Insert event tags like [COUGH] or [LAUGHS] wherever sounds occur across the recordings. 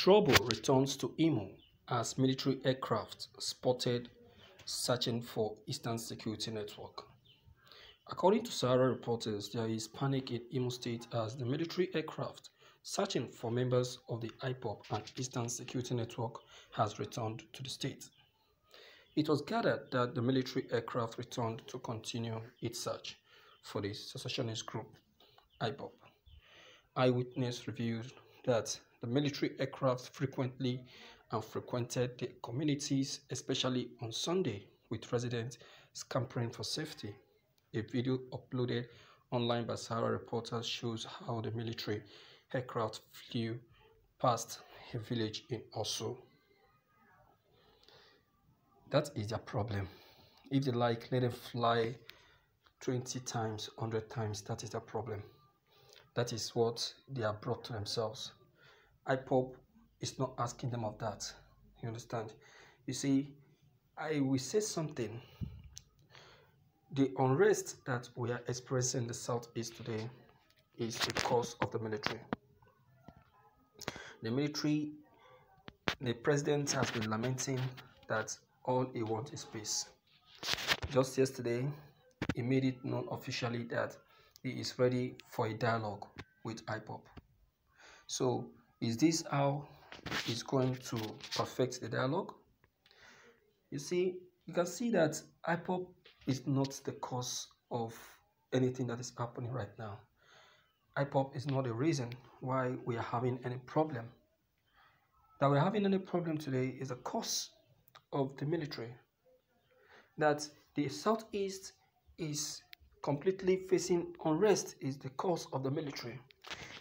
Trouble returns to Imo as military aircraft spotted searching for Eastern Security Network. According to Sahara reporters, there is panic in Imo State as the military aircraft searching for members of the IPOB and Eastern Security Network has returned to the state. It was gathered that the military aircraft returned to continue its search for the secessionist group IPOB. Eyewitness revealed that the military aircraft frequently and frequented the communities, especially on Sunday, with residents scampering for safety. A video uploaded online by Sahara reporters shows how the military aircraft flew past a village in Osu. That is their problem. If they like, let them fly 20 times, 100 times. That is their problem. That is what they have brought to themselves. IPOB is not asking them of that. You understand? You see, I will say something. The unrest that we are experiencing in the southeast today is because of the military. The military, the president has been lamenting that all he wants is peace. Just yesterday, he made it known officially that he is ready for a dialogue with IPOB. So, is this how it's going to perfect the dialogue? You see, you can see that IPOB is not the cause of anything that is happening right now. IPOB is not the reason why we are having any problem. That we're having any problem today is a cause of the military. That the southeast is completely facing unrest is the cause of the military.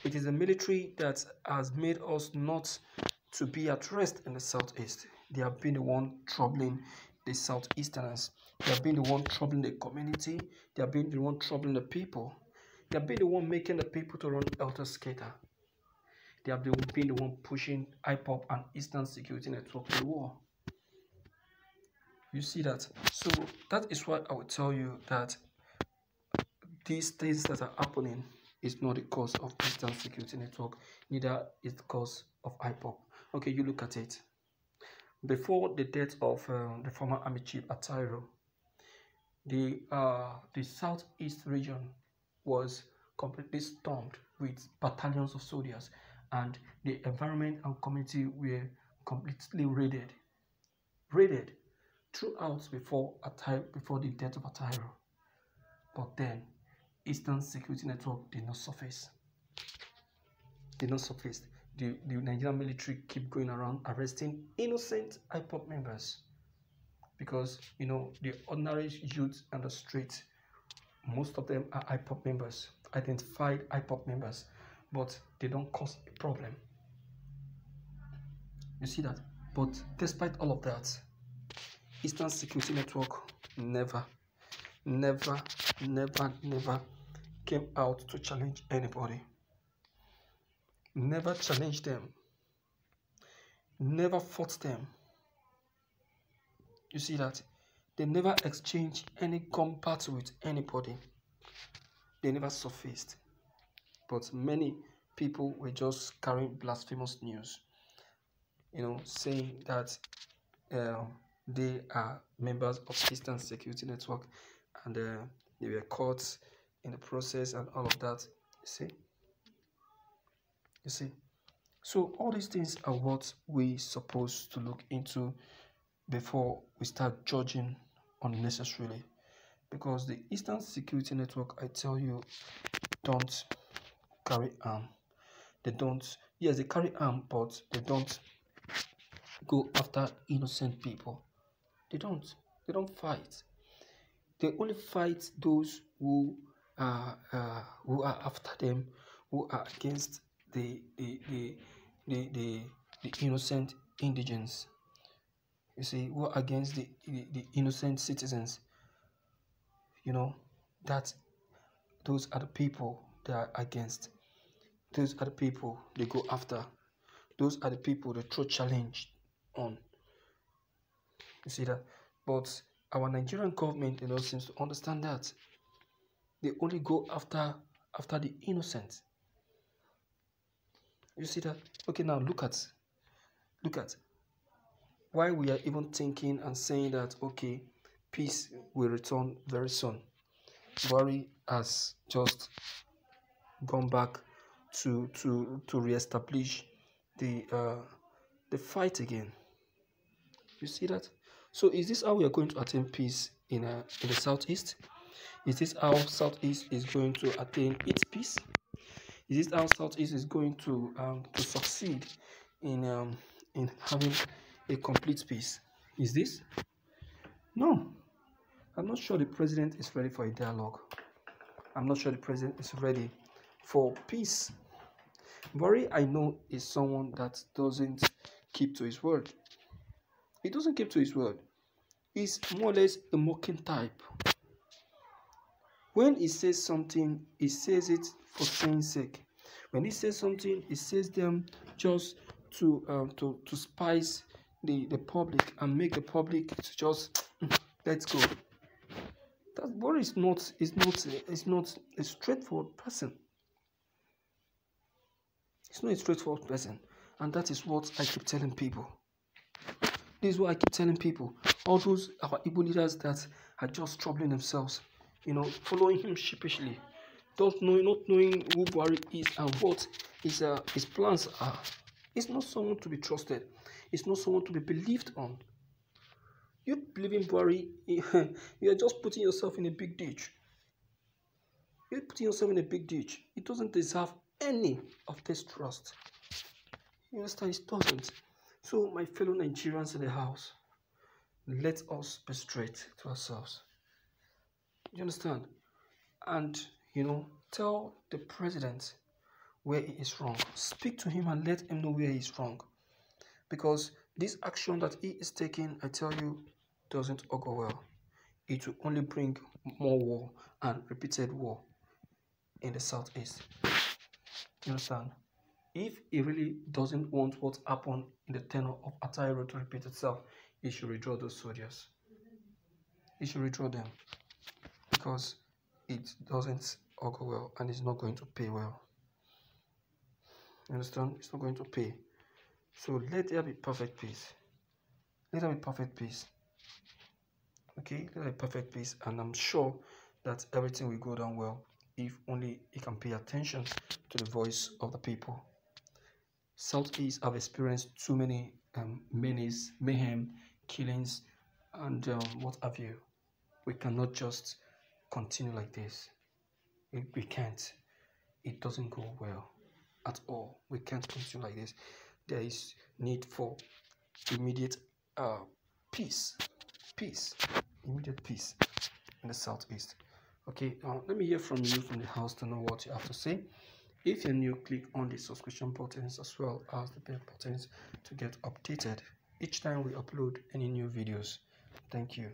It is the military that has made us not to be at rest in the southeast. They have been the one troubling the southeasterners. They have been the one troubling the community. They have been the one troubling the people. They have been the one making the people to run elter skater. They have been the one pushing IPOB and Eastern Security Network to war. You see that? So that is why I will tell you that these things that are happening is not the cause of Eastern Security Network, neither is the cause of IPOB. Okay, you look at it. Before the death of uh, the former army chief Attahiru, the uh, the southeast region was completely stormed with battalions of soldiers, and the environment and community were completely raided, raided throughout before before the death of Attahiru. But then, Eastern Security Network did not surface. Did not surface the, the Nigerian military keep going around arresting innocent IPOB members because you know the ordinary youth on the street, most of them are IPOB members, identified IPOB members, but they don't cause a problem. You see that? But despite all of that, Eastern Security Network never, never, never, never came out to challenge anybody never challenged them, never fought them. You see that? They never exchanged any battle with anybody. They never surfaced. But many people were just carrying blasphemous news, you know, saying that uh, they are members of Eastern Security Network and uh, they were caught in the process and all of that. You see? You see? So all these things are what we supposed to look into before we start judging unnecessarily. Because the Eastern Security Network, I tell you, don't carry arm. They don't yes, they carry arm, but they don't go after innocent people. They don't. They don't fight. They only fight those who are uh, who are after them, who are against the the the the, the, the innocent indigents. You see, who are against the, the, the innocent citizens. You know, that those are the people they are against. Those are the people they go after. Those are the people they throw challenge on. You see that? But our Nigerian government, you know, seems to understand that. They only go after after the innocent. You see that? Okay, now look at look at why we are even thinking and saying that okay, peace will return very soon. Buhari has just gone back to to to reestablish the uh, the fight again. You see that? So is this how we are going to attain peace in uh, in the southeast? Is this how southeast is going to attain its peace? Is this how southeast is going to um, to succeed in um, in having a complete peace? Is this? No. I'm not sure the president is ready for a dialogue. I'm not sure the president is ready for peace. Buhari, I know, is someone that doesn't keep to his word. He doesn't keep to his word. He's more or less a mocking type. When he says something, he says it for saying sake. When he says something, he says them just to um, to to spice the the public and make the public to just let's go. That Buhari is not is not is not a straightforward person. He's not a straightforward person, and that is what I keep telling people. This is what I keep telling people. All those our Igbo leaders that are just troubling themselves, you know, following him sheepishly, don't know, not knowing who Buhari is and what his uh, his plans are. He's not someone to be trusted. He's not someone to be believed on. You believe in Buhari, [LAUGHS] you are just putting yourself in a big ditch. You're putting yourself in a big ditch. He doesn't deserve any of this trust. You understand? It doesn't. So, my fellow Nigerians in the house, let us be straight to ourselves. You understand? And, you know, tell the president where he is wrong. Speak to him and let him know where he is wrong. Because this action that he is taking, I tell you, doesn't augur well. It will only bring more war and repeated war in the southeast. You understand? If he really doesn't want what happened in the tenor of Attahiru to repeat itself, he should withdraw those soldiers. He should withdraw them because it doesn't augur well and it's not going to pay well. You understand? It's not going to pay. So let there be perfect peace. Let there be perfect peace. Okay, let there be perfect peace, and I'm sure that everything will go down well if only he can pay attention to the voice of the people. Southeast have experienced too many um, menace, mayhem, killings, and um, what have you. We cannot just continue like this. We, we can't. It doesn't go well at all. We can't continue like this. There is need for immediate uh, peace, peace, immediate peace in the southeast. Okay, uh, let me hear from you from the house to know what you have to say. If you're new, click on the subscription buttons as well as the bell buttons to get updated each time we upload any new videos. Thank you.